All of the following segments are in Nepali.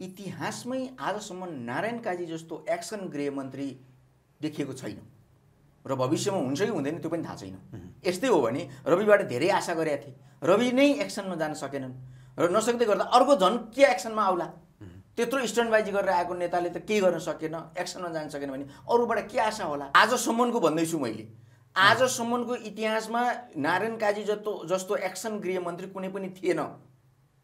इतिहासमै आजसम्म नारायण काजी जस्तो एक्सन गृहमन्त्री देखिएको छैन। र भविष्यमा हुन्छ कि हुँदैन त्यो पनि थाहा छैन। यस्तै हो भने रविबाट धेरै आशा गरेका थिए। रवि नै एक्सनमा जान सकेनन्। र नसक्दै गर्दा अर्को झन् के एक्सनमा आउला? त्यत्रो स्टन्डबाजी गरेर आएको नेताले त केही गर्न सकेन? एक्सनमा जान सकेन भने अरूबाट के आशा होला? आजसम्मको भन्दैछु मैले। आजसम्मको इतिहासमा नारायण काजी जस्तो जस्तो एक्सन गृहमन्त्री कुनै पनि थिएन।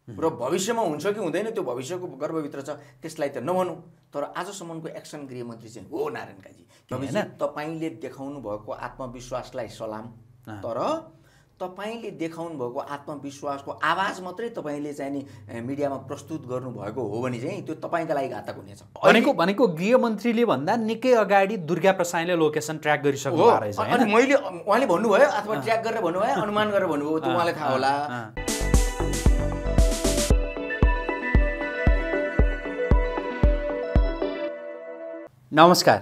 र भविष्यमा हुन्छ कि हुँदैन त्यो भविष्यको गर्भभित्र छ त्यसलाई त नभनौँ। तर आजसम्मको एक्सन गृहमन्त्री चाहिँ हो नारायण काजी। रविजी, तपाईँले देखाउनु भएको आत्मविश्वासलाई सलाम। तर तपाईँले देखाउनु भएको आत्मविश्वासको आवाज मात्रै तपाईँले चाहिँ नि मिडियामा प्रस्तुत गर्नुभएको हो भने चाहिँ त्यो तपाईँका लागि घातक हुनेछ। भनेको भनेको गृहमन्त्रीले भन्दा निकै अगाडि दुर्गा प्रसाईले लोकेसन ट्र्याक गरिसक्नु होइन? मैले उहाँले भन्नुभयो अथवा ट्र्याक गरेर भन्नुभयो अनुमान गरेर भन्नुभयो त्यो उहाँलाई थाहा होला। नमस्कार।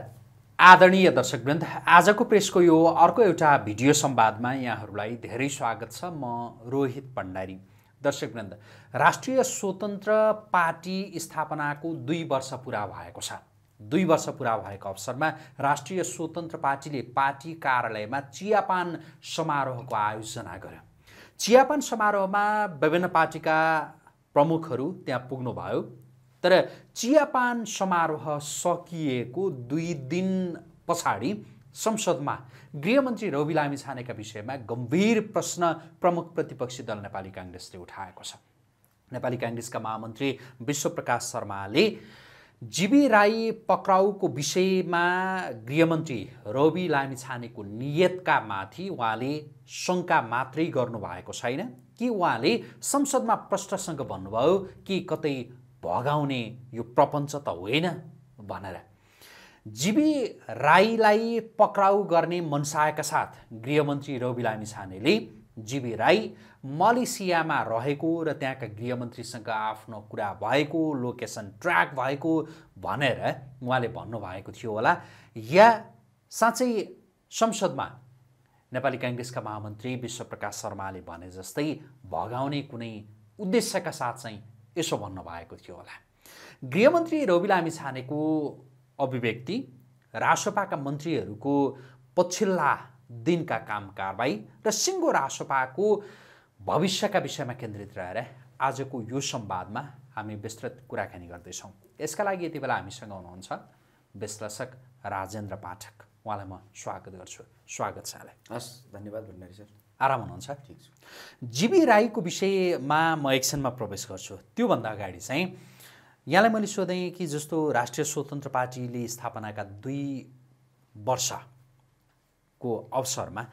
आदरणीय दर्शकवृन्द आजको प्रेसको यो अर्को एउटा भिडियो संवादमा यहाँहरूलाई धेरै स्वागत छ। म रोहित भण्डारी दर्शकवृन्द राष्ट्रिय स्वतन्त्र पार्टी स्थापनाको दुई वर्ष पुरा भएको छ। दुई वर्ष पुरा भएको अवसरमा राष्ट्रिय स्वतन्त्र पार्टीले पार्टी कार्यालयमा चियापान समारोहको आयोजना गर्यो। चियापान समारोहमा विभिन्न पार्टीका प्रमुखहरू त्यहाँ पुग्नुभयो। तर चियापान समारोह सकिएको दुई दिन पछाडि संसदमा गृहमन्त्री रवि लामी छानेका विषयमा गम्भीर प्रश्न प्रमुख प्रतिपक्षी दल नेपाली काङ्ग्रेसले उठाएको छ। नेपाली काङ्ग्रेसका महामन्त्री विश्वप्रकाश शर्माले जीवी राई पक्राउको विषयमा गृहमन्त्री रवि लामिछानेको नियतका माथि उहाँले शङ्का मात्रै गर्नुभएको छैन। कि उहाँले संसदमा प्रश्नसँग भन्नुभयो कि कतै भगाउने यो प्रपञ्च त होइन भनेर। जीवी राईलाई पक्राउ गर्ने मनसायका साथ गृहमन्त्री रवि लामिछानेले जीवी राई मलेसियामा रहेको र त्यहाँका गृहमन्त्रीसँग आफ्नो कुरा भएको लोकेसन ट्र्याक भएको भनेर उहाँले भन्नुभएको थियो होला। या साँच्चै संसदमा नेपाली काङ्ग्रेसका महामन्त्री विश्वप्रकाश शर्माले भने जस्तै भगाउने कुनै उद्देश्यका साथ चाहिँ यसो भन्नुभएको थियो होला। गृहमन्त्री रवि लामी छानेको अभिव्यक्ति रासोपाका मन्त्रीहरूको पछिल्ला दिनका काम कारबाही र सिङ्गो रासोपाको भविष्यका विषयमा केन्द्रित रहेर आजको यो संवादमा हामी विस्तृत कुराकानी गर्दैछौँ। यसका लागि यति बेला हामीसँग हुनुहुन्छ विश्लेषक राजेन्द्र पाठक। उहाँलाई म स्वागत गर्छु। स्वागत छ हस् धन्यवाद भण्डारी सर आराम हुनुहुन्छ। ठिक छ। जीवी राईको विषयमा म एकछिनमा प्रवेश गर्छु। त्योभन्दा अगाडि चाहिँ यहाँलाई मैले सोधेँ कि जस्तो राष्ट्रिय स्वतन्त्र पार्टीले स्थापनाका दुई वर्षको अवसरमा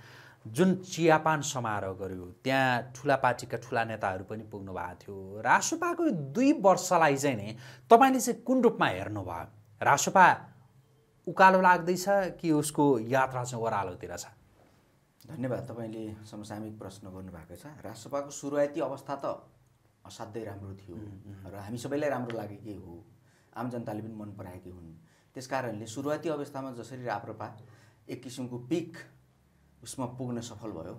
जुन चियापान समारोह गर्यो त्यहाँ ठुला पार्टीका ठुला नेताहरू पनि पुग्नु भएको थियो। रासोपाको दुई वर्षलाई चाहिँ नि तपाईँले चाहिँ कुन रूपमा हेर्नुभयो? रासोपा उकालो लाग्दैछ कि उसको यात्रा चाहिँ ओह्रालोतिर छ? धन्यवाद तपाईँले समसामयिक प्रश्न गर्नुभएको छ। राजसभाको सुरुवाती अवस्था त असाध्यै राम्रो थियो र हामी सबैलाई राम्रो लागेकै हो। आम जनताले पनि मन पराएकै हुन्। त्यस कारणले सुरुवाती अवस्थामा जसरी राप्रपा एक किसिमको पिक उसमा पुग्न सफल भयो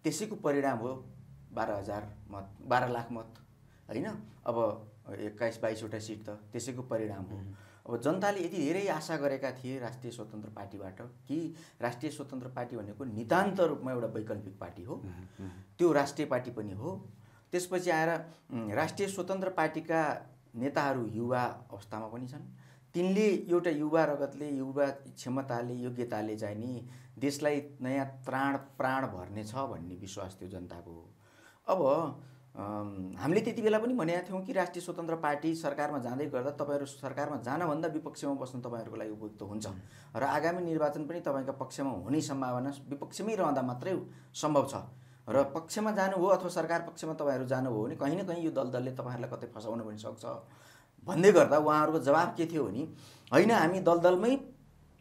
त्यसैको परिणाम हो बाह्र हजार मत बाह्र लाख मत होइन? अब एक्काइस बाइसवटा सिट त त्यसैको परिणाम हो। अब जनताले यति धेरै आशा गरेका थिए राष्ट्रिय स्वतन्त्र पार्टीबाट कि राष्ट्रिय स्वतन्त्र पार्टी भनेको नितान्त रूपमा एउटा वैकल्पिक पार्टी हो। त्यो राष्ट्रिय पार्टी पनि हो। त्यसपछि आएर राष्ट्रिय स्वतन्त्र पार्टीका नेताहरू युवा अवस्थामा पनि छन्। तिनले एउटा युवा रगतले युवा क्षमताले योग्यताले चाहिँ नि देशलाई नयाँ त्राण प्राण भर्नेछ भन्ने विश्वास थियो जनताको अब हामीले त्यति बेला पनि भनेका थियौँ कि राष्ट्रिय स्वतन्त्र पार्टी सरकारमा जाँदै गर्दा तपाईँहरू सरकारमा जानभन्दा विपक्षमा बस्नु तपाईँहरूको लागि उपयुक्त हुन्छ। र आगामी निर्वाचन पनि तपाईँका पक्षमा हुने सम्भावना विपक्षमै रहँदा मात्रै सम्भव छ। र पक्षमा जानुभयो अथवा सरकार पक्षमा तपाईँहरू जानुभयो भने कहीँ न कहीँ यो दल दलले तपाईँहरूलाई कतै फसाउन पनि सक्छ। भन्दै गर्दा उहाँहरूको जवाब के थियो भने होइन हामी दल दलमै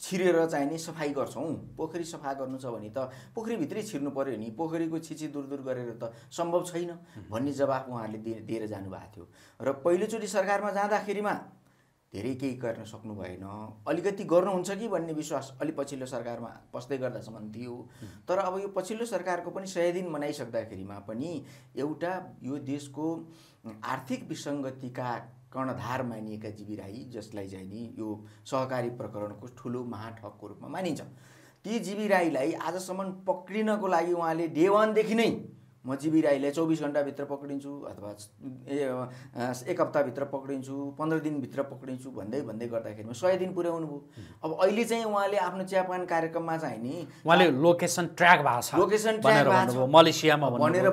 छिरेर नि सफाइ गर्छौँ। पोखरी सफा गर्नु छ भने त पोखरीभित्रै छिर्नु पऱ्यो नि। पोखरीको छिची दूर दूर गरेर त सम्भव छैन भन्ने जवाफ उहाँहरूले दिए दिएर जानुभएको थियो। र पहिलोचोटि सरकारमा जाँदाखेरिमा धेरै केही गर्न सक्नु भएन। अलिकति गर्नुहुन्छ कि भन्ने विश्वास अलि पछिल्लो सरकारमा पस्दै गर्दासम्म थियो। तर अब यो पछिल्लो सरकारको पनि सय दिन मनाइसक्दाखेरिमा पनि एउटा यो देशको आर्थिक विसङ्गतिका कर्णधार मानिएका जीवी राई जसलाई चाहिँ नि यो सहकारी प्रकरणको ठुलो महाठगको रूपमा मानिन्छ। ती जीवी राईलाई आजसम्म पक्रिनको लागि उहाँले डे वानदेखि नै म जीवी राईलाई चौबिस घन्टाभित्र पक्रिन्छु अथवा एक हप्ताभित्र पक्रिन्छु पन्ध्र दिनभित्र पक्रिन्छु भन्दै भन्दै गर्दाखेरिमा सय दिन पुर्याउनु भयो अब अहिले चाहिँ उहाँले आफ्नो चियापान कार्यक्रममा चाहिँ नि उहाँले लोकेसन ट्र्याक भएको छ लोकेसन ट्र्याक भएको। मलेसियामा भनेर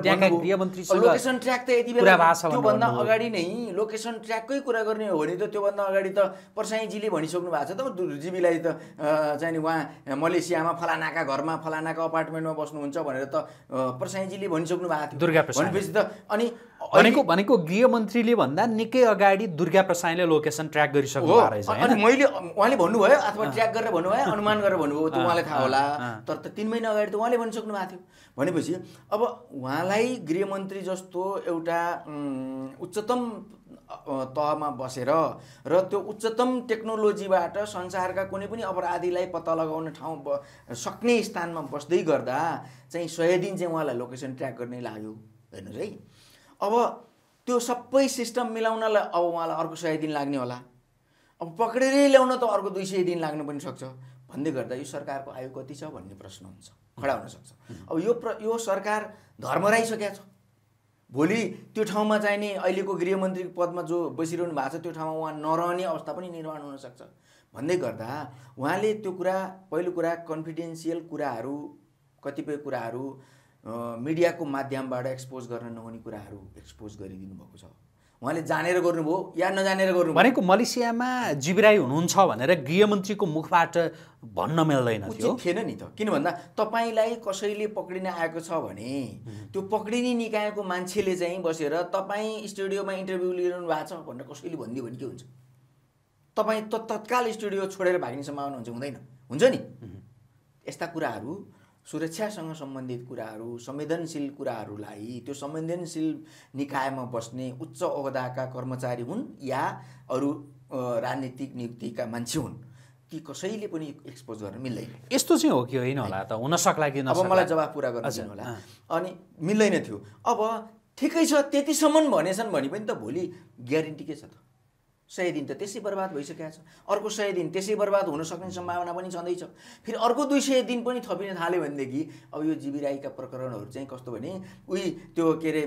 लोकेसन ट्र्याक त यति बेला त्योभन्दा। अगाडि नै लोकेसन ट्र्याककै कुरा गर्ने हो भने त त्योभन्दा अगाडि त पर्साईजीले भनिसक्नु भएको छ त जीवीलाई त चाहिँ नि उहाँ मलेसियामा फलानाका घरमा फलानाका अपार्टमेन्टमा बस्नुहुन्छ भनेर त पर्साईजीले भनिसक्नु भएको थियो। दुर्गा प्रसाद। भनेपछि त अनि भनेको भनेको गृहमन्त्रीले भन्दा निकै अगाडि दुर्गा प्रसाईले लोकेसन ट्र्याक गरिसक्नु रहेछ अनि मैले उहाँले भन्नुभयो अथवा ट्र्याक गरेर भन्नुभयो अनुमान गरेर भन्नुभयो त्यो उहाँलाई थाहा होला। तर त तिन महिना अगाडि त उहाँले भनिसक्नु भएको थियो। भनेपछि अब उहाँलाई गृहमन्त्री जस्तो एउटा उच्चतम तहमा बसेर र त्यो उच्चतम टेक्नोलोजीबाट संसारका कुनै पनि अपराधीलाई पत्ता लगाउन ठाउँ सक्ने स्थानमा बस्दै गर्दा चाहिँ सय दिन चाहिँ उहाँलाई लोकेसन ट्र्याक गर्ने लाग्यो हेर्नुहोस् है। अब त्यो सबै सिस्टम मिलाउनलाई अब उहाँलाई अर्को सय दिन लाग्ने होला। अब पक्रेरै ल्याउन त अर्को दुई सय दिन लाग्नु पनि सक्छ। भन्दै गर्दा यो सरकारको आयु कति छ भन्ने प्रश्न हुन्छ खडा हुनसक्छ अब यो प्र यो सरकार धर्मराइसकेको छ। भोलि त्यो ठाउँमा चाहिँ नि अहिलेको गृहमन्त्री पदमा जो बसिरहनु भएको छ त्यो ठाउँमा उहाँ नरहने अवस्था पनि निर्माण हुनसक्छ भन्दै गर्दा उहाँले त्यो कुरा पहिलो कुरा कन्फिडेन्सियल कुराहरू कतिपय कुराहरू मिडियाको माध्यमबाट एक्सपोज गर्न नहुने कुराहरू एक्सपोज गरिदिनु भएको छ। उहाँले जानेर गर्नुभयो या नजानेर गर्नुभयो? भनेको मलेसियामा जिबिराई हुनुहुन्छ भनेर गृहमन्त्रीको मुखबाट भन्न मिल्दैन थियो। थिएन नि त। किन भन्दा तपाईँलाई कसैले पक्रिन आएको छ भने त्यो पक्रिने निकायको मान्छेले चाहिँ बसेर तपाईँ स्टुडियोमा इन्टरभ्यू लिइरहनु भएको छ भनेर कसैले भनिदियो भने के हुन्छ? तपाईँ त तत्काल स्टुडियो छोडेर भाग्ने सम्भावना हुन्छ हुँदैन। हुन्छ नि? यस्ता कुराहरू सुरक्षासँग सम्बन्धित कुराहरू संवेदनशील कुराहरूलाई त्यो संवेदनशील निकायमा बस्ने उच्च ओहदाका कर्मचारी हुन् या अरू राजनीतिक नियुक्तिका मान्छे हुन् ती कसैले पनि एक्सपोज गर्न मिल्दैन। यस्तो चाहिँ हो कि होइन होला त? हुन सक्ला कि अब मलाई जवाब पुरा गर्न होला। अनि मिल्दैन थियो। अब ठिकै छ त्यतिसम्म भनेछन् भने पनि त भोलि ग्यारेन्टी के छ त? सय दिन त त्यसै बर्बाद भइसकेको छ। अर्को सय दिन त्यसै बर्बाद हुन सक्ने सम्भावना पनि छँदैछ। फेरि अर्को दुई सय दिन पनि थपिन थाल्यो भनेदेखि अब यो जीवी राईका प्रकरणहरू चाहिँ कस्तो भने उही त्यो के अरे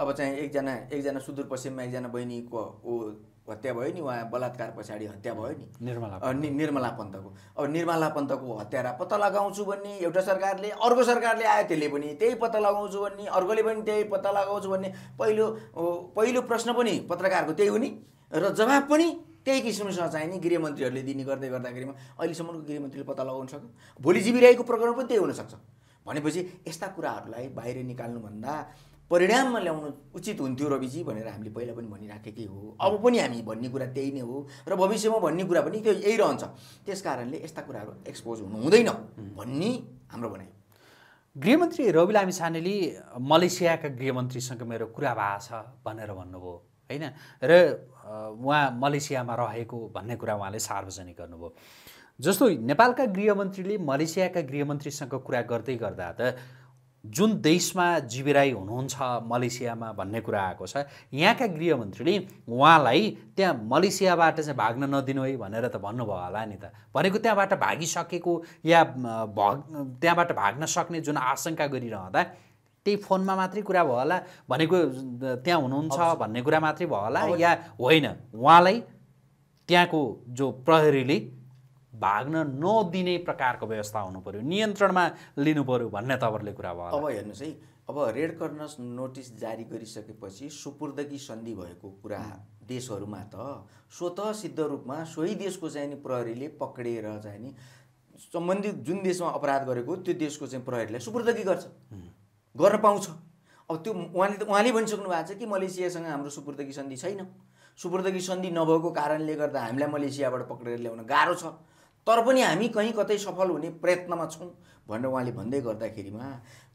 अब चाहिँ एकजना एकजना सुदूरपश्चिममा एकजना बहिनीको ऊ हत्या भयो नि उहाँ बलात्कार पछाडि हत्या भयो नि। निर्मला निर्मला पन्तको। अब निर्मला पन्तको हत्यारा पत्ता लगाउँछु भन्ने एउटा सरकारले अर्को सरकारले आयो त्यसले पनि त्यही पत्ता लगाउँछु भन्ने अर्कोले पनि त्यही पत्ता लगाउँछु भन्ने। पहिलो पहिलो प्रश्न पनि पत्रकारको त्यही हो नि। र जवाब पनि त्यही किसिमसँग चाहिँ नि गृहमन्त्रीहरूले दिने गर्दै गर्दाखेरिमा अहिलेसम्मको गृहमन्त्रीले पत्ता लगाउन सक्यो। भोलि जिबिरहेको प्रकरण पनि त्यही हुनसक्छ भनेपछि यस्ता कुराहरूलाई बाहिर निकाल्नुभन्दा परिणाममा ल्याउनु उचित हुन्थ्यो रविजी भनेर हामीले पहिला पनि भनिराखेकै हो। अब पनि हामी भन्ने कुरा त्यही नै हो र भविष्यमा भन्ने कुरा पनि त्यो यही रहन्छ। त्यस कारणले यस्ता कुराहरू एक्सपोज हुनु हुँदैन भन्ने हाम्रो भनाइ गृहमन्त्री रवि लामिछानेले मलेसियाका गृहमन्त्रीसँग मेरो कुरा भएको छ भनेर भन्नुभयो होइन? र उहाँ मलेसियामा रहेको भन्ने कुरा उहाँले सार्वजनिक गर्नुभयो। जस्तो नेपालका गृहमन्त्रीले मलेसियाका गृहमन्त्रीसँग कुरा गर्दै गर्दा त जुन देशमा जिबिराई हुनुहुन्छ मलेसियामा भन्ने कुरा आएको छ यहाँका गृहमन्त्रीले उहाँलाई त्यहाँ मलेसियाबाट चाहिँ भाग्न नदिनु है भनेर त भन्नुभयो होला नि त। भनेको त्यहाँबाट भागिसकेको या भग त्यहाँबाट भाग्न सक्ने जुन आशंका गरिरहँदा त्यही फोनमा मात्रै कुरा भयो होला भनेको त्यहाँ हुनुहुन्छ भन्ने कुरा मात्रै भयो होला या होइन? उहाँलाई त्यहाँको जो प्रहरीले भाग्न नदिने प्रकारको व्यवस्था हुनु पर्यो नियन्त्रणमा लिनु पर्यो भन्ने तपाईँहरूले कुरा भयो। अब हेर्नुहोस् है अब रेड कर्नर्स नोटिस जारी गरिसकेपछि सुपुर्दगी सन्धि भएको कुरा देशहरूमा त स्वतः सिद्ध रूपमा सोही देशको चाहिँ नि प्रहरीले पक्रेर चाहिँ नि सम्बन्धित जुन देशमा अपराध गरेको त्यो देशको चाहिँ प्रहरीलाई सुपुर्दगी गर्छ। गर्न पाउँछ। अब त्यो उहाँले त उहाँले भनिसक्नु भएको छ कि मलेसियासँग हाम्रो सुपुर्दगी सन्धि छैन। सुपुर्दगी सन्धि नभएको कारणले गर्दा हामीलाई मलेसियाबाट पक्रेर ल्याउन गाह्रो छ। तर पनि हामी कहीँ कतै सफल हुने प्रयत्नमा छौँ भनेर उहाँले भन्दै गर्दाखेरिमा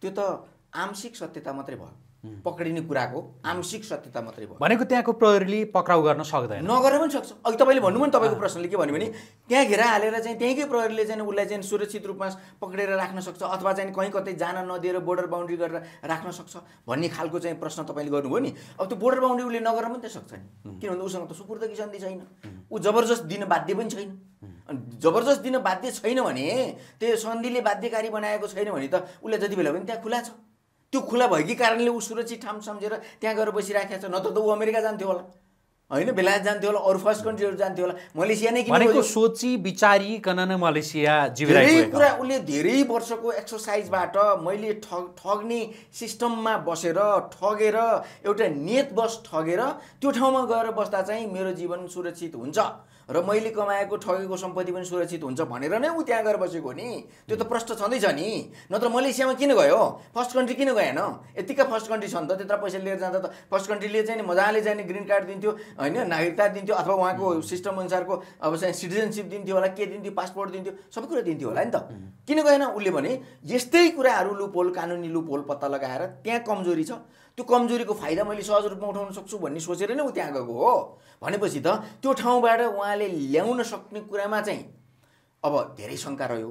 त्यो त आंशिक सत्यता मात्रै भयो। पक्रिने कुराको आंशिक सत्यता मात्रै भयो। भनेको त्यहाँको प्रहरीले पक्राउ गर्न सक्दैन। नगरे पनि सक्छ। अघि तपाईँले भन्नुभयो नि तपाईँको प्रश्नले के भन्यो भने त्यहाँ घेरा हालेर चाहिँ त्यहीँकै प्रहरीले चाहिँ उसलाई चाहिँ सुरक्षित रूपमा पक्रेर राख्न सक्छ अथवा चाहिँ कहीँ कतै जान नदिएर बोर्डर बााउन्ड्री गरेर राख्न सक्छ? भन्ने खालको चाहिँ प्रश्न तपाईँले गर्नुभयो नि। अब त्यो बोर्डर बााउन्ड्री उसले नगरेर पनि त सक्छ नि। किनभने उसँग त सुपुर्दकी सन्धि छैन। ऊ जबरजस्त दिन बाध्य पनि छैन। अनि जबरजस्त दिन बाध्य छैन भने त्यो सन्धिले बाध्यकारी बनाएको छैन भने त उसले जति बेला पनि त्यहाँ खुला छ। त्यो खुला भएकै कारणले ऊ सुरक्षित ठाउँ सम्झेर त्यहाँ गएर बसिराखेको छ। नत्र त ऊ अमेरिका जान्थ्यो होला। होइन बेलायत जान्थ्यो होला अरू फर्स्ट कन्ट्रीहरू जान्थ्यो होला। मलेसिया नै किन? सोची विचारिकन नै मलेसिया धेरै कुरा उसले धेरै वर्षको एक्सर्साइजबाट मैले ठग ठग्ने सिस्टममा बसेर ठगेर एउटा नियतवश ठगेर त्यो ठाउँमा गएर बस्दा चाहिँ मेरो जीवन सुरक्षित हुन्छ। र मैले कमाएको ठगेको सम्पत्ति पनि सुरक्षित हुन्छ भनेर नै ऊ त्यहाँ गएर बसेको नि। त्यो त प्रश्न छँदैछ नि। नत्र मलेसियामा किन गयो? फर्स्ट कन्ट्री किन गएन? यतिका फर्स्ट कन्ट्री छन् त त्यत्र पैसा लिएर जाँदा त फर्स्ट कन्ट्रीले चाहिँ नि मजाले चाहिँ नि ग्रिन कार्ड दिन्थ्यो होइन नागरिकता दिन्थ्यो अथवा उहाँको सिस्टम अनुसारको अब चाहिँ सिटिजनसिप दिन्थ्यो होला के दिन्थ्यो पासपोर्ट दिन्थ्यो सबै कुरा दिन्थ्यो होला नि त। किन गएन? उसले भने यस्तै कुराहरू लुपोल कानुनी लुपोल पत्ता लगाएर त्यहाँ कमजोरी छ। त्यो कमजोरीको फाइदा मैले सहज रूपमा उठाउन सक्छु भन्ने सोचेर नै ऊ त्यहाँ गएको हो। भनेपछि त त्यो ठाउँबाट उहाँले ल्याउन सक्ने कुरामा चाहिँ अब धेरै शङ्का रह्यो।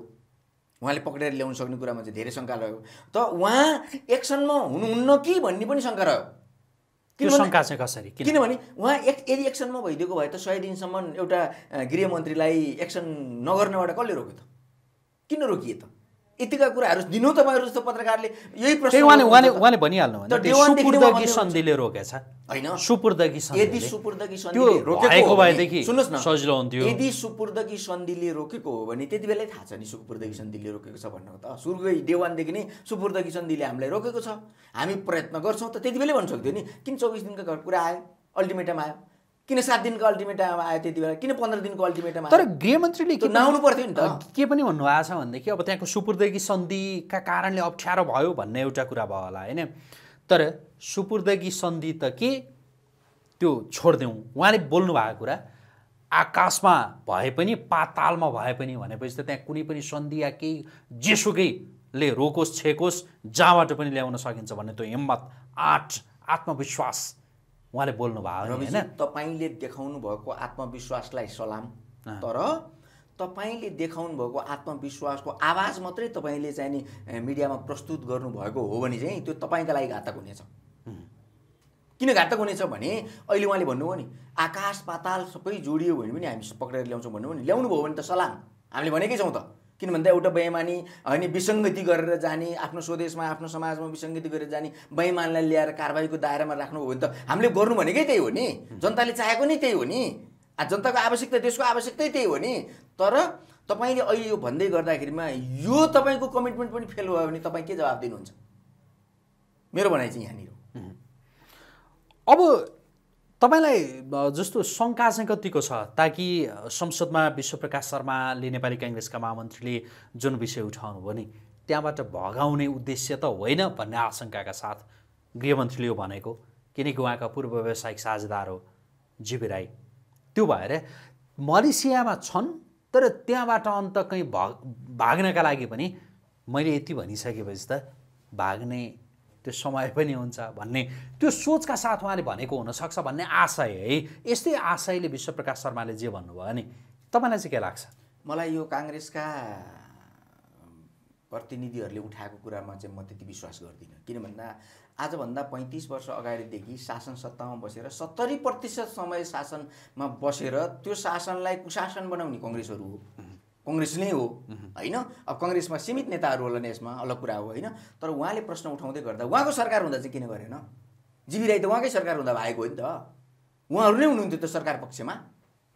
उहाँले पक्रेर ल्याउन सक्ने कुरामा चाहिँ धेरै शङ्का रह्यो। त उहाँ एक्सनमा हुनुहुन्न कि भन्ने पनि शङ्का रह्यो। त्यो किनभने- कसरी? किन? किनभने उहाँ एक यदि एक्सनमा भइदिएको भए त सय दिनसम्म एउटा गृहमन्त्रीलाई एक्सन नगर्नबाट कसले रोक्यो त? किन रोकिए त? यतिका कुराहरू दिनु तपाईँहरू जस्तो पत्रकारले यही प्रश्न उहाँले भनिहाल्नु सुपुर्दगी। सन्धिले रोकेछ। होइन। सुपुर्दगी यदि सुपुर्दगी सन्धिले रोकेको भएको हो भने- भएदेखि सुन्नुहोस् न। सजिलो हुन्थ्यो। यदि सुपुर्दगी सन्धिले रोकेको हो भने त्यति बेलै थाहा छ नि सुपुर्दगी सन्धिले रोकेको छ भन्नु त। सुरुकै देवानदेखि नै सुपुर्दगी सन्धिले हामीलाई रोकेको छ। हामी प्रयत्न गर्छौँ त त्यति बेलै भन्न सक्थ्यो नि। किन चौबिस दिनको घर कुरा आयो अल्टिमेटम आयो? किन सात दिनको अल्टिमेटम आयो त्यति बेला? किन पन्ध्र दिनको अल्टिमेटम तर आयो? गृहमन्त्रीले त्यो के नआउनु पर्थ्यो नि त। के पनि भन्नुभएको छ भनेदेखि अब त्यहाँको सुपुर्दगी सन्धिका कारणले अप्ठ्यारो भयो भन्ने एउटा कुरा भयो होला होइन? तर सुपुर्दगी सन्धि त के? त्यो छोडिदिउँ उहाँले बोल्नु भएको कुरा आकाशमा भए पनि पातालमा भए पनि भनेपछि त त्यहाँ कुनै पनि सन्धि या केही जेसुकैले रोकोस् छेकोस् जहाँबाट पनि ल्याउन सकिन्छ भन्ने त्यो हिम्मत आँट आत्मविश्वास उहाँले बोल्नु भयो नि, रविजी होइन? तपाईँले देखाउनु भएको आत्मविश्वासलाई सलाम। तर तपाईँले देखाउनु भएको आत्मविश्वासको आवाज मात्रै तपाईँले चाहिँ नि मिडियामा प्रस्तुत गर्नुभएको हो भने चाहिँ त्यो तपाईँका लागि घातक हुनेछ। किन घातक हुनेछ भने अहिले उहाँले भन्नुभयो नि आकाश पाताल सबै जोडियो भने पनि हामी पक्रेर ल्याउँछौँ भन्नुभयो नि। ल्याउनु भयो भने त सलाम। हामीले भनेकै छौँ त। किन भन्दा एउटा बेइमानी होइन विसङ्गति गरेर जाने आफ्नो स्वदेशमा आफ्नो समाजमा विसङ्गति गरेर जाने बेइमानलाई ल्याएर कारवाहीको दायरामा राख्नु हो भने त हामीले गर्नु भनेकै त्यही हो नि। जनताले चाहेको नै त्यही हो नि। जनताको आवश्यकता देशको आवश्यकतै त्यही हो नि। तर तपाईँले अहिले यो भन्दै गर्दाखेरिमा यो तपाईँको कमिटमेन्ट पनि फेल भयो भने तपाईँ के जवाब दिनुहुन्छ? मेरो भनाइ चाहिँ यहाँनिर। अब तपाईँलाई जस्तो शङ्का चाहिँ कतिको छ? ताकि संसदमा विश्वप्रकाश शर्माले नेपाली काङ्ग्रेसका महामन्त्रीले जुन विषय उठाउनु भयो नि त्यहाँबाट भगाउने उद्देश्य त होइन भन्ने आशंकाका साथ गृहमन्त्रीले यो भनेको। किनकि उहाँका पूर्व व्यावसायिक साझेदार हो जिबी राई। त्यो भएर मलेसियामा छन् तर त्यहाँबाट अन्त कहीँ भग भाग्नका लागि पनि मैले यति भनिसकेपछि त भाग्ने त्यो समय पनि हुन्छ भन्ने त्यो सोचका साथ उहाँले भनेको हुनसक्छ भन्ने आशय है। यस्तै आशयले विश्वप्रकाश शर्माले जे भन्नुभयो नि तपाईँलाई चाहिँ के लाग्छ? मलाई यो काङ्ग्रेसका प्रतिनिधिहरूले उठाएको कुरामा चाहिँ म त्यति विश्वास गर्दिनँ। किन भन्दा आजभन्दा पैँतिस वर्ष अगाडिदेखि शासन सत्तामा बसेर सत्तरी प्रतिशत समय शासनमा बसेर त्यो शासनलाई कुशासन बनाउने कङ्ग्रेसहरू हो। कङ्ग्रेस नै हो होइन? अब कङ्ग्रेसमा सीमित नेताहरू होला नि यसमा अलग कुरा हो होइन? तर उहाँले प्रश्न उठाउँदै गर्दा उहाँको सरकार हुँदा चाहिँ किन गरेन? जिबी राई त उहाँकै सरकार हुँदा भएको हो नि त। उहाँहरू नै हुनुहुन्थ्यो त सरकार पक्षमा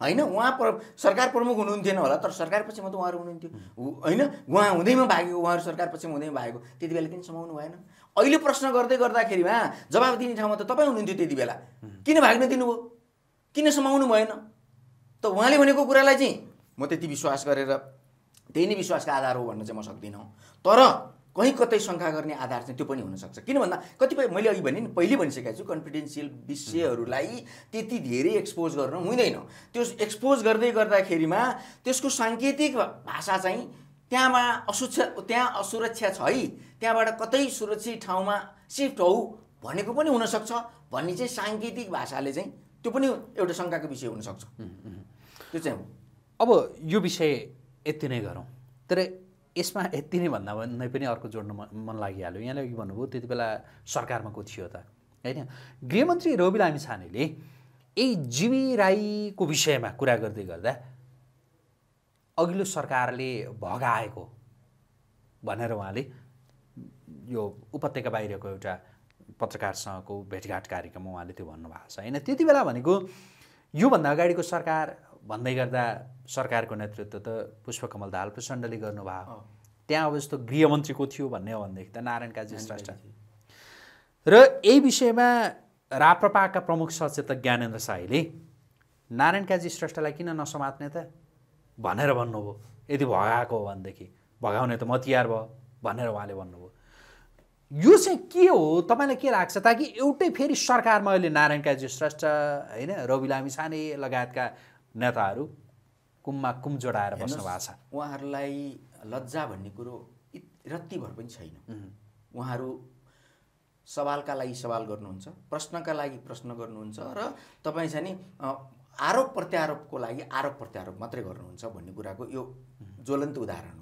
होइन? उहाँ प्र सरकार प्रमुख हुनुहुन्थेन होला तर सरकार पक्षमा त उहाँहरू हुनुहुन्थ्यो। होइन? उहाँ हुँदैमा भागेको उहाँहरू सरकार पक्षमा हुँदैमा भागेको त्यति बेला किन समाउनु भएन? अहिले प्रश्न गर्दै गर्दाखेरिमा जवाब दिने ठाउँमा त तपाईँ हुनुहुन्थ्यो त्यति बेला। किन भाग्न दिनुभयो? किन समाउनु भएन? त उहाँले भनेको कुरालाई चाहिँ म त्यति विश्वास गरेर त्यही नै विश्वासका आधार हो भन्न चाहिँ म सक्दिनँ। तर कहीँ कतै शङ्का गर्ने आधार चाहिँ त्यो पनि हुनसक्छ। किन भन्दा कतिपय मैले अघि भने नि पहिले भनिसकेको छु कन्फिडेन्सियल विषयहरूलाई त्यति धेरै एक्सपोज गर्न हुँदैन। त्यो एक्सपोज गर्दै गर्दाखेरिमा त्यसको साङ्केतिक भाषा चाहिँ त्यहाँमा असुरक्षा त्यहाँ असुरक्षा छ है। त्यहाँबाट कतै सुरक्षित ठाउँमा सिफ्ट हौ भनेको पनि हुनसक्छ। भन्ने चाहिँ साङ्केतिक भाषाले चाहिँ त्यो पनि एउटा शङ्काको विषय हुनसक्छ। त्यो चाहिँ हो। अब यो विषय यति नै गरौँ। तर यसमा यति नै भन्दा नै पनि अर्को जोड्न मन मन लागिहाल्यो। यहाँले अघि भन्नुभयो त्यति बेला सरकारमा को थियो त? होइन? गृहमन्त्री रवि लामी छानेले यही जिमी राईको विषयमा कुरा गर्दै गर्दा अघिल्लो सरकारले भगाएको भनेर उहाँले यो उपत्यका बाहिरको एउटा पत्रकारसँगको भेटघाट कार्यक्रममा उहाँले त्यो भन्नुभएको छ। होइन? त्यति बेला भनेको योभन्दा अगाडिको सरकार भन्दै गर्दा सरकारको नेतृत्व त पुष्पकमल दाहाल प्रचण्डले गर्नुभयो। त्यहाँ अब जस्तो गृहमन्त्रीको थियो भन्ने हो भनेदेखि त नारायण काजी श्रेष्ठ। र यही विषयमा राप्रपाका प्रमुख सचेतक ज्ञानेन्द्र साईले नारायण काजी श्रेष्ठलाई किन नसमात्ने त? भनेर भन्नुभयो। यदि भगाएको हो भनेदेखि भगाउने त म तिहार भयो भनेर उहाँले भन्नुभयो। यो चाहिँ के हो? तपाईँलाई के लाग्छ? ताकि एउटै फेरि सरकारमा अहिले नारायण काजी श्रेष्ठ होइन रवि लामी छाने लगायतका नेताहरू कुममा कुम जोडाएर बस्नु भएको छ। उहाँहरूलाई लज्जा भन्ने कुरो रत्तिभर पनि छैन। उहाँहरू सवालका लागि सवाल गर्नुहुन्छ प्रश्नका लागि प्रश्न गर्नुहुन्छ र तपाईँ चाहिँ नि आरोप प्रत्यारोपको लागि आरोप प्रत्यारोप मात्रै गर्नुहुन्छ भन्ने कुराको यो ज्वलन्त उदाहरण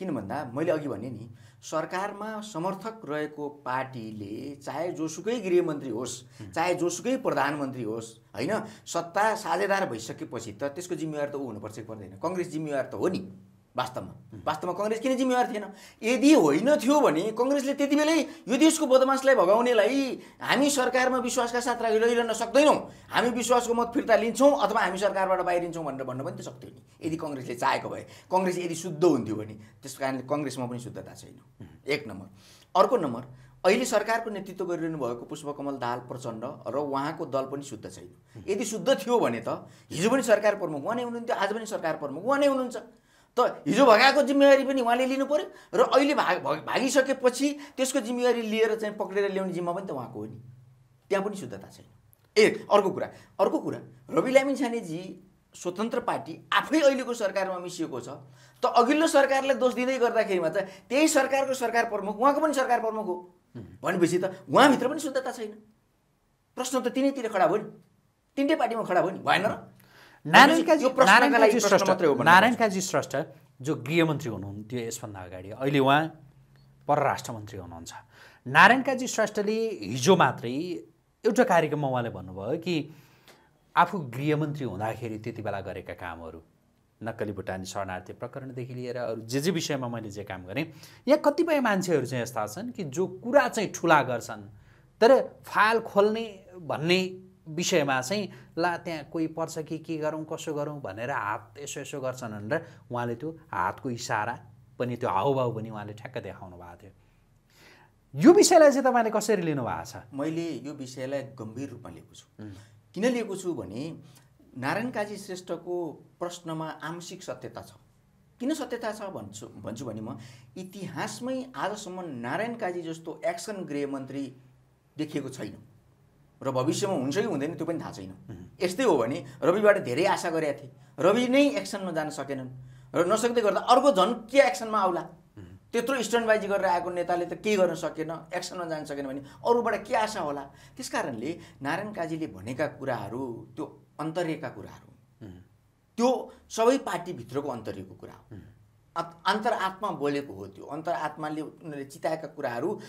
किन भन्दा मैले अघि भने नि सरकारमा समर्थक रहेको पार्टीले चाहे जोसुकै गृहमन्त्री होस् चाहे जोसुकै प्रधानमन्त्री होस् होइन सत्ता साझेदार भइसकेपछि त त्यसको जिम्मेवार त ऊ हुनुपर्छ कि पर्दैन। कङ्ग्रेस जिम्मेवार त हो नि। वास्तवमा। वास्तवमा कङ्ग्रेस किन जिम्मेवार थिएन? यदि होइन थियो भने कङ्ग्रेसले त्यति बेलै यो देशको बदमासलाई भगाउनेलाई हामी सरकारमा विश्वासका साथ राखी लैरहन सक्दैनौँ। हामी विश्वासको मत फिर्ता लिन्छौँ अथवा हामी सरकारबाट बाहिरिन्छौँ भनेर भन्न पनि त सक्थ्यो नि। यदि कङ्ग्रेसले चाहेको भए कङ्ग्रेस यदि शुद्ध हुन्थ्यो भने त्यस कारणले कङ्ग्रेसमा पनि शुद्धता छैन। एक नम्बर। अर्को नम्बर अहिले सरकारको नेतृत्व गरिरहनु भएको पुष्पकमल दाहाल प्रचण्ड र उहाँको दल पनि शुद्ध छैन। यदि शुद्ध थियो भने त हिजो पनि सरकार प्रमुख उहाँ नै हुनुहुन्थ्यो आज पनि सरकार प्रमुख उहाँ नै हुनुहुन्छ। त हिजो भगाएको जिम्मेवारी पनि उहाँले लिनु पर्यो र अहिले भाग भग- भागिसकेपछि त्यसको जिम्मेवारी लिएर चाहिँ पक्रेर ल्याउने जिम्मा पनि त उहाँको हो नि। त्यहाँ पनि शुद्धता छैन। ए अर्को कुरा। अर्को कुरा रवि लामी छानेजी स्वतन्त्र पार्टी आफै अहिलेको सरकारमा मिसिएको छ त अघिल्लो सरकारले दोष दिँदै गर्दाखेरिमा त त्यही सरकारको सरकार प्रमुख उहाँको पनि सरकार प्रमुख हो। भनेपछि त उहाँभित्र पनि शुद्धता छैन। प्रश्न त तिनैतिर खडा भयो नि। तिनटै पार्टीमा खडा भयो नि। भएन र? नारायण काजी यो प्रश्नका नारायण लागि काजी प्रश्न श्रेष्ठ जो गृहमन्त्री हुनुहुन्थ्यो यसभन्दा अगाडि। अहिले उहाँ परराष्ट्र मन्त्री हुनुहुन्छ। नारायण काजी श्रेष्ठले हिजो मात्रै एउटा कार्यक्रममा उहाँले भन्नुभयो कि आफू गृहमन्त्री हुँदाखेरि त्यति बेला गरेका कामहरू नक्कली भुटानी शरणार्थी प्रकरणदेखि लिएर अरू जे जे विषयमा मैले जे काम गरेँ यहाँ कतिपय मान्छेहरू चाहिँ यस्ता छन् कि जो कुरा चाहिँ ठुला गर्छन् तर फाइल खोल्ने भन्ने विषयमा चाहिँ ला त्यहाँ कोही पर्छ कि के गरौँ कसो गरौँ? भनेर हात यसो यसो गर्छन् भनेर उहाँले त्यो हातको इसारा पनि त्यो हाउभाउ पनि उहाँले ठ्याक्क देखाउनु भएको थियो। यो विषयलाई चाहिँ तपाईँले कसरी लिनु भएको छ? मैले यो विषयलाई गम्भीर रूपमा लिएको छु। किन लिएको छु भने नारायण काजी श्रेष्ठको प्रश्नमा आंशिक सत्यता छ। किन सत्यता छ भन्छु भन्छु भने म इतिहासमै आजसम्म नारायण काजी जस्तो एक्सन गृहमन्त्री देखिएको छैन। र भविष्यमा हुन्छ कि हुँदैन त्यो पनि थाहा छैन। यस्तै हो भने रविबाट धेरै आशा गरेका थिएँ। रवि नै एक्सनमा जान सकेनन् र नसक्दै गर्दा अर्को झन् के एक्सनमा आउला? त्यत्रो स्टन्टबाजी गरेर आएको नेताले त केही गर्न सकेन एक्सनमा जान सकेन भने अरूबाट के आशा होला? त्यस कारणले नारायण काजीले भनेका कुराहरू त्यो अन्तर्यका कुराहरू। त्यो सबै पार्टीभित्रको अन्तर्यको कुरा हो। अ- अन्तरात्मा बोलेको हो त्यो। अन्तरात्माले उनीहरूले चिताएका कुराहरू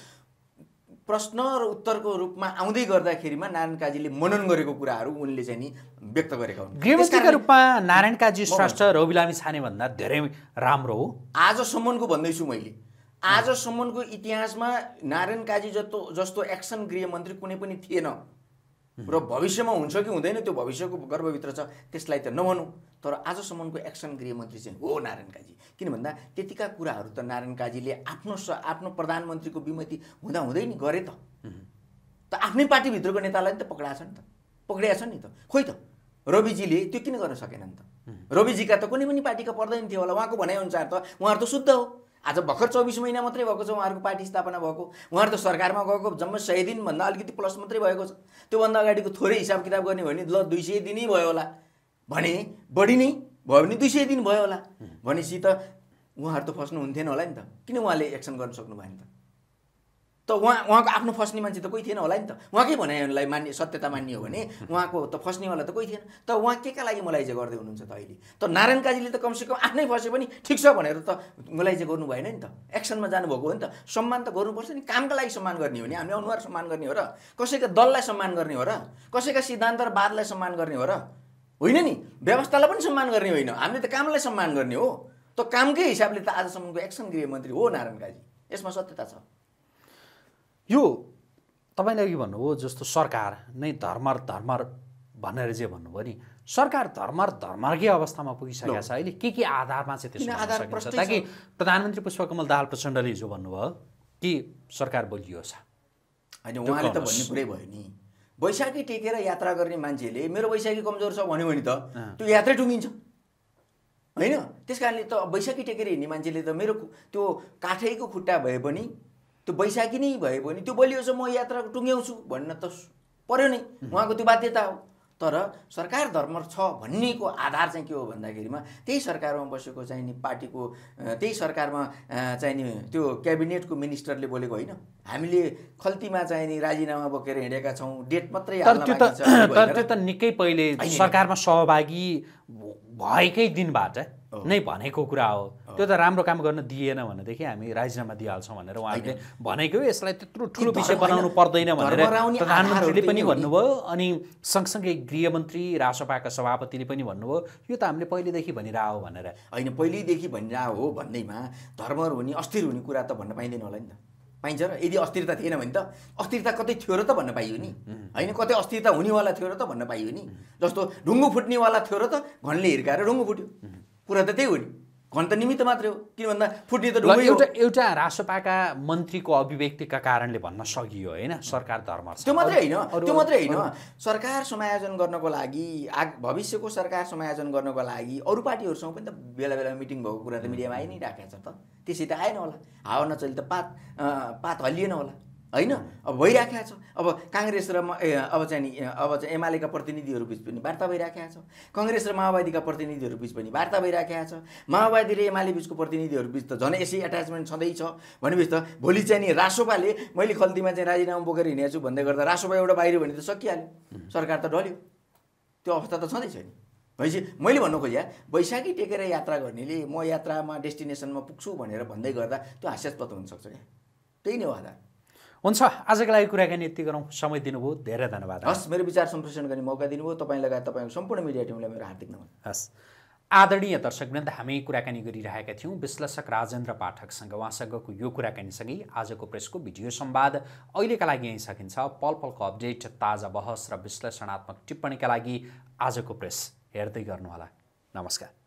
प्रश्न र उत्तरको रूपमा आउँदै गर्दाखेरिमा नारायण काजीले मनन गरेको कुराहरू उनले चाहिँ नि व्यक्त गरेका हुन्। त्यसकारणले रूपमा नारायण काजी श्रेष्ठ रवि लामी छानेभन्दा धेरै राम्रो हो। आजसम्मको भन्दैछु मैले। आजसम्मको इतिहासमा नारायण काजी जस्तो जस्तो एक्सन गृहमन्त्री कुनै पनि थिएन। र भविष्यमा हुन्छ कि हुँदैन त्यो भविष्यको गर्भभित्र छ त्यसलाई त नभनौँ। तर आजसम्मको एक्सन गृहमन्त्री चाहिँ हो नारायण काजी। किन भन्दा त्यतिका कुराहरू त नारायण काजीले आफ्नो स आफ्नो प्रधानमन्त्रीको विमति हुँदा हुँदै नि गरे त। त आफ्नै पार्टीभित्रको नेतालाई नि त पक्राएको छ नि त। पक्रिया छ नि त। खोइ त रविजीले त्यो किन गर्न सकेनन् त? रविजीका त कुनै पनि पार्टीका पर्दैन थियो होला। उहाँको भनाइअनुसार त उहाँहरू त शुद्ध हो। आज भर्खर चौबिस महिना मात्रै भएको छ उहाँहरूको पार्टी स्थापना भएको। उहाँहरू त सरकारमा गएको जम्मा सय दिनभन्दा अलिकति प्लस मात्रै भएको छ। त्योभन्दा अगाडिको थोरै हिसाब किताब गर्ने भने ल दुई सय दिनै भयो होला। भने बढी नै भयो भने दुई सय दिन भयो होला। भनेपछि त उहाँहरू त फस्नु हुन्थेन होला नि त। किन उहाँले एक्सन गर्न सक्नु भएन त? त उहाँ उहाँको आफ्नो फस्ने मान्छे त कोही थिएन होला नि त। उहाँकै भनाइलाई मान्ने सत्यता मान्ने हो भने उहाँको त फस्नेवाला त कोही थिएन। त उहाँ के का लागि मलाई गर्दै हुनुहुन्छ त अहिले? त नारायण काजीले त कमसेकम आफ्नै फसे पनि ठिक छ भनेर त मलाई चाहिँ गर्नु भएन नि त। एक्सनमा जानुभएको हो नि त। सम्मान त गर्नुपर्छ नि। कामका लागि सम्मान गर्ने हो नि। हामीले अनुहार सम्मान गर्ने हो र। कसैका दललाई सम्मान गर्ने हो र? कसैका सिद्धान्त र वादलाई सम्मान गर्ने हो र? होइन नि? व्यवस्थालाई पनि सम्मान गर्ने होइन। हामीले त कामलाई सम्मान गर्ने हो। त कामकै हिसाबले त आजसम्मको एक्सन गृहमन्त्री हो नारायण काजी। यसमा सत्यता छ। यो तपाईँले अघि भन्नुभयो जस्तो सरकार नै धर्मर धर्मर भनेर चाहिँ भन्नुभयो नि सरकार धर्मर धर्मर्कै अवस्थामा पुगिसकेको छ। अहिले के के आधारमा चाहिँ किन त्यसो भन्न आधार ताकि प्रधानमन्त्री पुष्पकमल दाहाल प्रचण्डले हिजो भन्नुभयो कि सरकार बलियो छ। होइन उहाँले त। भन्ने कुरै भयो नि। बैशाखी टेकेर यात्रा गर्ने मान्छेले मेरो बैशाखी कमजोर छ भन्यो भने त त्यो यात्रै टुङ्गिन्छ। होइन? त्यस कारणले त बैशाखी टेकेर हिँड्ने मान्छेले त मेरो त्यो काठैको खुट्टा भए पनि त्यो बैशाखी नै भए पनि त्यो बलियो छ म यात्रा टुङ्ग्याउँछु भन्न त पर्यो नै। उहाँको त्यो बाध्यता हो। तर सरकार धर्म छ भन्नेको आधार चाहिँ के हो भन्दाखेरिमा त्यही सरकारमा बसेको चाहिँ नि पार्टीको त्यही सरकारमा चाहिँ नि त्यो क्याबिनेटको मिनिस्टरले बोलेको होइन हामीले खल्तीमा चाहिँ नि राजीनामा बोकेर हिँडेका छौँ डेट मात्रै तर त्यो त तर त्यो त निकै पहिले। सरकारमा सहभागी भएकै दिनबाट नै भनेको कुरा हो। त्यो त राम्रो काम गर्न दिएन भनेदेखि हामी राजीनामा दिइहाल्छौँ भनेर उहाँहरूले भनेकै हो। यसलाई त्यत्रो ठुलो विषय बनाउनु पर्दैन भनेर प्रधानमन्त्रीले पनि। भन्नुभयो अनि सँगसँगै गृहमन्त्री रासपाका सभापतिले पनि भन्नुभयो यो त हामीले पहिलेदेखि भनिरह हो भनेर। होइन पहिल्यैदेखि भनिरहेको हो भन्दैमा धर्महरू हुने अस्थिर हुने कुरा त भन्न पाइँदैन होला नि त। पाइन्छ र यदि अस्थिरता थिएन भने त अस्थिरता कतै थियो र त भन्न पाइयो नि। होइन कतै अस्थिरता हुनेवाला थियो र त भन्न पाइयो नि। जस्तो ढुङ्गो फुट्नेवाला थियो र त घनले हिर्काएर ढुङ्गो फुट्यो। कुरा त त्यही हो नि। घन त निमित्त मात्रै हो किन भन्दा फुट्ने त एउटा एउटा रासपाका मन्त्रीको अभिव्यक्तिका कारणले भन्न सकियो होइन? सरकार धर्म। त्यो मात्रै होइन त्यो मात्रै होइन। सरकार समायोजन गर्नको लागि आग भविष्यको सरकार समायोजन गर्नको लागि अरू पार्टीहरूसँग पनि त बेला बेला मिटिङ भएको कुरा त मिडियामा आइ नै राखेको छ त। त्यसै त आएन होला। हावा नचली त पात पात हल्लिएन होला। होइन? अब भइराखेको छ। अब काङ्ग्रेस र अब चाहिँ नि अब चाहिँ एमालेका प्रतिनिधिहरू बिच पनि वार्ता भइराखेको छ। कङ्ग्रेस र माओवादीका प्रतिनिधिहरू बिच पनि वार्ता भइराखेको छ। माओवादी र एमाले बिचको प्रतिनिधिहरू बिच त झन् यसै एट्याचमेन्ट छँदैछ भनेपछि त भोलि चाहिँ नि रासोपाले मैले खल्तीमा चाहिँ राजीनामा बोकेर हिँडेको छु भन्दै गर्दा रासोपा एउटा बाहिर भने त सकिहाल्यो। सरकार त डल्यो। त्यो अवस्था त छँदैछ नि। भनेपछि मैले भन्नु खोजेँ वैशाखी टेकेर यात्रा गर्नेले म यात्रामा डेस्टिनेसनमा पुग्छु भनेर भन्दै गर्दा त्यो हास्यास्पद हुनसक्छ क्या। त्यही नै हो आधार। हुन्छ आजको लागि कुराकानी यति गरौँ। समय दिनुभयो धेरै धन्यवाद। हस् मेरो विचार सम्प्रेषण गर्ने मौका दिनुभयो। तपाईँ लगायत तपाईँको सम्पूर्ण मिडिया टिमलाई मेरो हार्दिक नमन हस्। आदरणीय दर्शकवृन्द हामी कुराकानी गरिरहेका थियौँ। विश्लेषक राजेन्द्र पाठकसँग उहाँसँगको यो कुराकानीसँगै आजको प्रेसको भिडियो संवाद अहिलेका लागि यहीँ सकिन्छ। पल पलको अपडेट ताजा बहस र विश्लेषणात्मक टिप्पणीका लागि आजको प्रेस हेर्दै गर्नुहोला। नमस्कार।